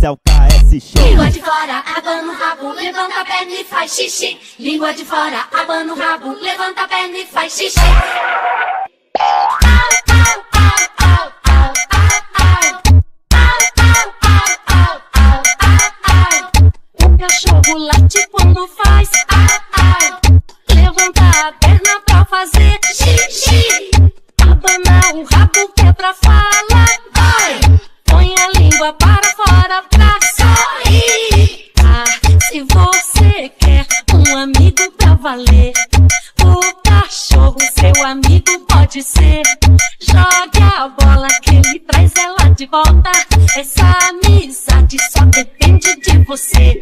esse é o KS. Língua de fora, abana o rabo, levanta a perna e faz xixi. Língua de fora, abana o rabo, levanta a perna e faz xixi. O cachorro late quando faz au. Levanta a perna pra fazer xixi. Abana o rabo que é pra fala. Vai. Põe a língua para pra sorrir. Ah, se você quer um amigo pra valer, o cachorro seu amigo pode ser. Jogue a bola que ele traz ela de volta. Essa amizade só depende de você.